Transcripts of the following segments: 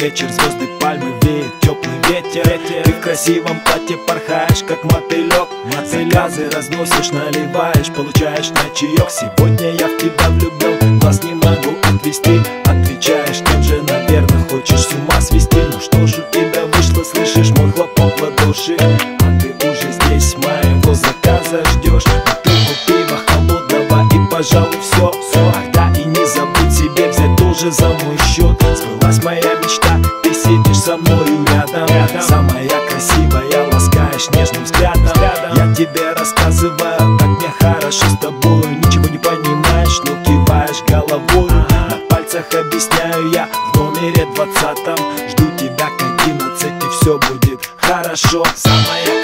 вечер, звезды, пальмы, веет теплый ветер. Ты в красивом платье порхаешь, как мотылек Заказы разносишь, наливаешь, получаешь на чаек Сегодня я в тебя влюблен, глаз не могу отвести. Отвечаешь тем же, наверное, хочешь с ума свести. Ну что ж у тебя вышло, слышишь мой хлопок в ладоши? А ты уже здесь, моего заказа ждешь Бутылку пива холодного и, пожалуй, все, все Сбылась моя мечта, ты сидишь со мною рядом. Самая красивая, ласкаешь нежным взглядом. Я тебе рассказываю, как мне хорошо с тобой Ничего не понимаешь, но киваешь головой. На пальцах объясняю я в номере двадцатом. Жду тебя к одиннадцати, все будет хорошо. Самая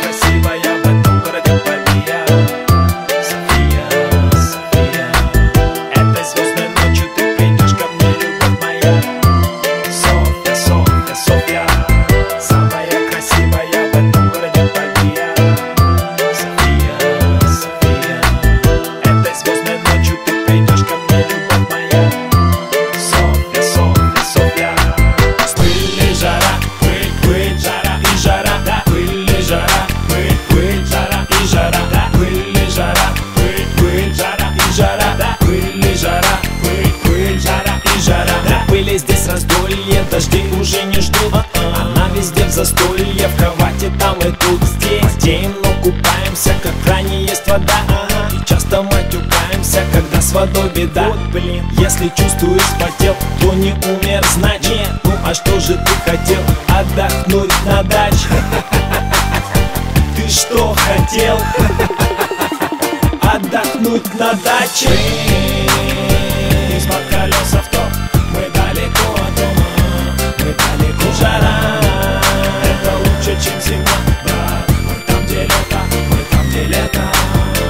здесь раздолье, дожди уже не ждут Она везде в застолье, в кровати там и тут. Здесь потеем, но купаемся, как в кране есть вода. И часто матюкаемся, когда с водой беда. Вот, блин, если чувствуешь потел, то не умер, значит Ну а что же ты хотел? Отдохнуть на даче. Ты что хотел? Отдохнуть на даче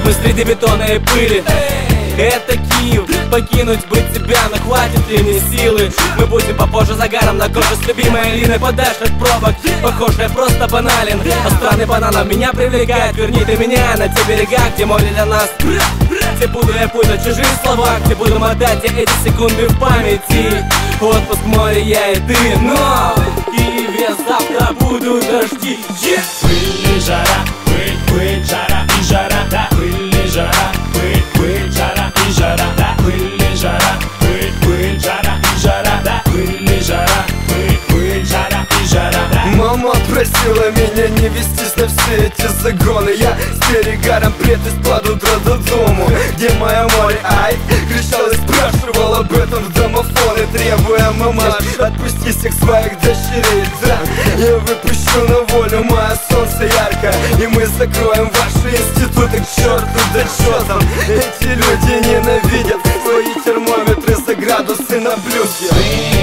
Мы среди бетона и пыли. Это Киев, покинуть бы тебя, но хватит ли мне силы? Мы будем попозже загаром на коже с любимой Алиной Подальше от пробок, похож я просто банален А странный банан меня привлекает, верни ты меня на те берега, где море для нас. Где буду я путать чужие слова, где буду мотать я эти секунды в памяти. Отпуск, море, я и ты, но в Киеве завтра будут дожди yeah! Пыль и жара, загоны. Я с перегаром утра до дому Где мое море, ай Кричал и спрашивал об этом в домофоны Требуя мамаш, отпусти всех своих дочерей Да, я выпущу на волю мое солнце ярко И мы закроем ваши институты к черту да чё там Эти люди ненавидят свои термометры за градусы на плюсе